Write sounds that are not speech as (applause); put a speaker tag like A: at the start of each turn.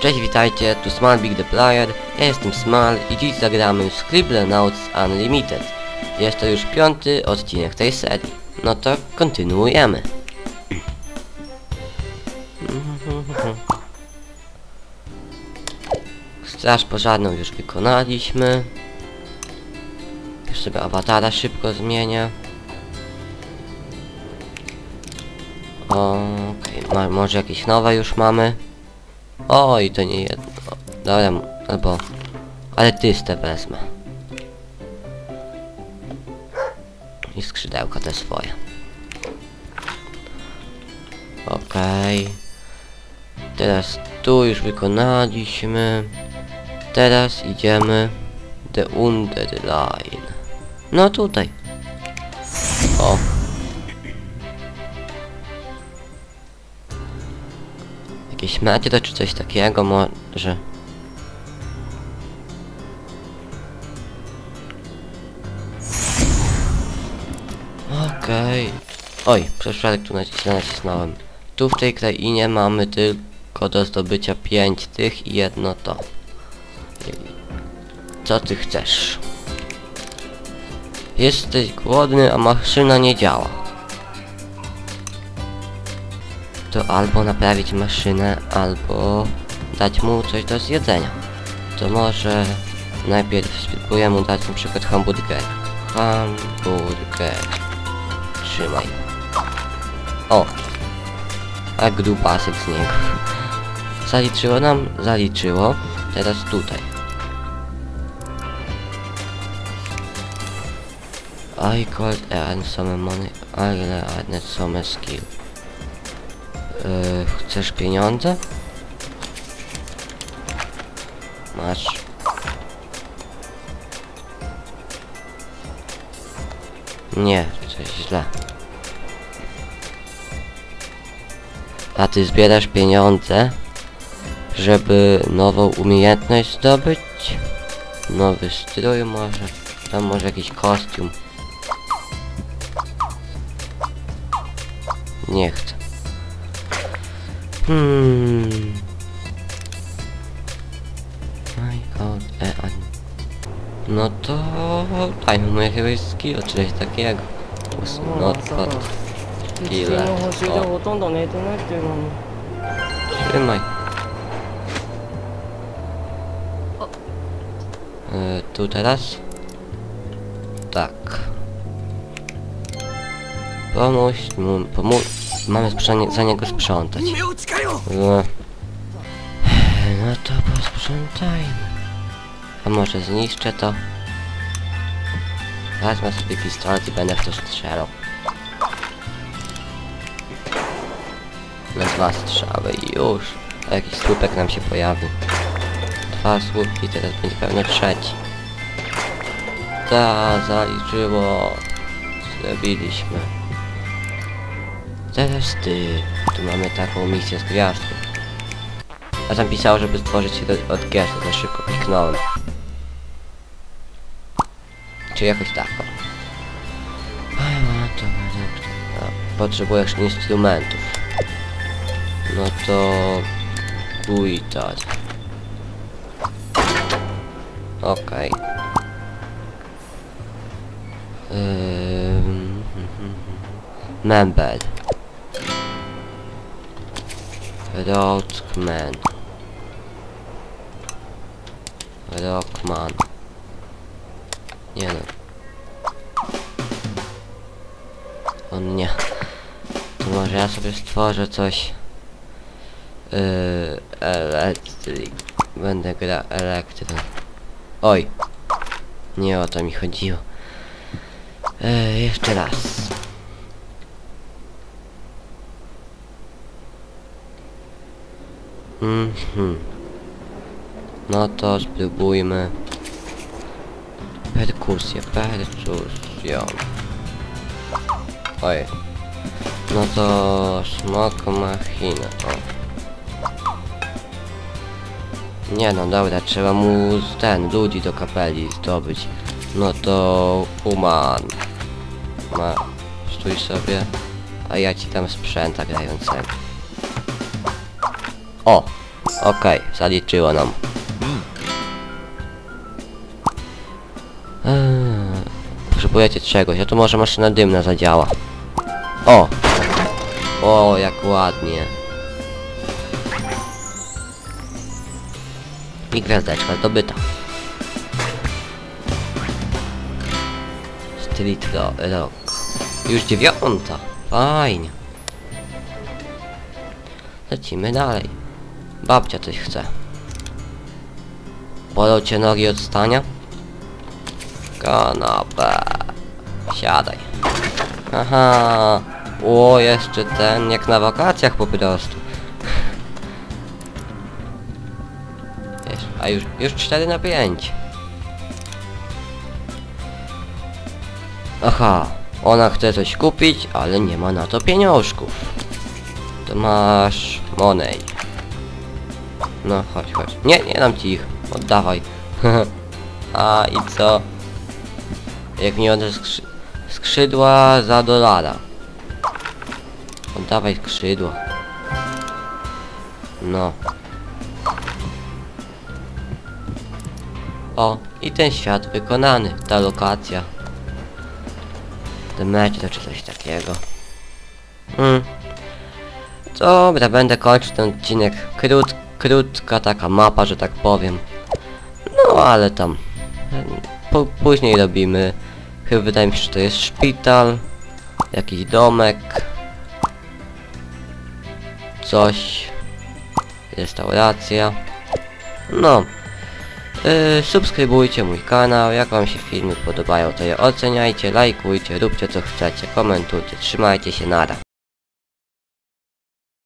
A: Cześć, witajcie, tu Small Big the Player, ja jestem Small i dziś zagramy w Scribblenauts Unlimited. Jest to już piąty odcinek tej serii. No to kontynuujemy. Straż pożarną już wykonaliśmy. Już sobie awatara szybko zmienię. Okej, ma- może jakieś nowe już mamy. Oj, to nie jedno. Dobra, albo... Ale tystę wezmę. I skrzydełka te swoje. Okej. Teraz tu już wykonaliśmy. Teraz idziemy The Underline. No tutaj. O. Jakieś metro czy coś takiego może. Okej. Oj, przez przypadek tu nacis nacisnąłem. Tu w tej krainie mamy tylko do zdobycia pięć tych i jedno to. Co ty chcesz? Jesteś głodny, a maszyna nie działa. To albo naprawić maszynę, albo dać mu coś do zjedzenia. To może najpierw spróbuję mu dać na przykład hamburger. Hamburger. Trzymaj. O! A grubasek z niego. Zaliczyło nam? Zaliczyło. Teraz tutaj. I could earn some money, I earned some skill. Yy, chcesz pieniądze? Masz. Nie, coś źle. A ty zbierasz pieniądze, żeby nową umiejętność zdobyć? Nowy strój może? Tam może jakiś kostium. Nie chcę. Hmm. My god, e, a... No to dajmy mu jakiegoś skill, czy coś takiego. Us- No to
B: 一日の補習でほとんど寝てないっていうのに
A: trzymaj. E, tu teraz? Tak. Pomóż mu, pomóż. Mamy za niego sprzątać. No to posprzątajmy. A może zniszczę to? Wezmę sobie pistolet i będę w to strzelał. Na dwa strzały i już. A jakiś słupek nam się pojawi. Dwa słupki, teraz będzie pewno trzeci. Ta, zaliczyło. Zrobiliśmy. Teraz ty. Tu mamy taką misję z gwiazdką. A tam pisało, żeby stworzyć się do- od gestu, to szybko kliknąłem. Czy jakoś tak. o. A, Potrzebujesz instrumentów. No to... guitar. Okej. Ym, Member. Rockman. Rockman. Nie no. On nie. To może ja sobie stworzę coś. Yy, elektryk. Będę gra elektryk. Oj. Nie o to mi chodziło. Yy, jeszcze raz. Mhm. No to spróbujmy. Perkusję, perkusją. Oj. No to smok machina, o. Nie no dobra, trzeba mu ten ludzi do kapeli zdobyć. No to human. Ma stój sobie, a ja ci tam sprzęta grającego. O! Okej, zaliczyło nam. Eee, potrzebujecie czegoś, a tu może maszyna dymna zadziała. O! O, jak ładnie. I gwiazdeczka zdobyta. Street ro Rock. Już dziewiąta. Fajnie. Lecimy dalej. Babcia coś chce. Bolą cię nogi od stania? Kanapę. Siadaj. Aha. O, jeszcze ten, jak na wakacjach po prostu. A już, już 4 na 5. Aha, ona chce coś kupić, ale nie ma na to pieniążków. To masz money. No, chodź, chodź. Nie, nie dam ci ich. Oddawaj. (laughs) A i co? Jak mi oddasz skrzy skrzydła za dolara. Oddawaj skrzydła. No. O, i ten świat wykonany, ta lokacja. Ten metro czy coś takiego. Hmm. Dobra, będę kończył ten odcinek. Krót, krótka taka mapa, że tak powiem. No, ale tam. Po, później robimy. Chyba wydaje mi się, że to jest szpital. Jakiś domek. Coś. Restauracja. No. Yy, subskrybujcie mój kanał, jak wam się filmy podobają to je oceniajcie, lajkujcie, róbcie co chcecie, komentujcie, trzymajcie się, nara.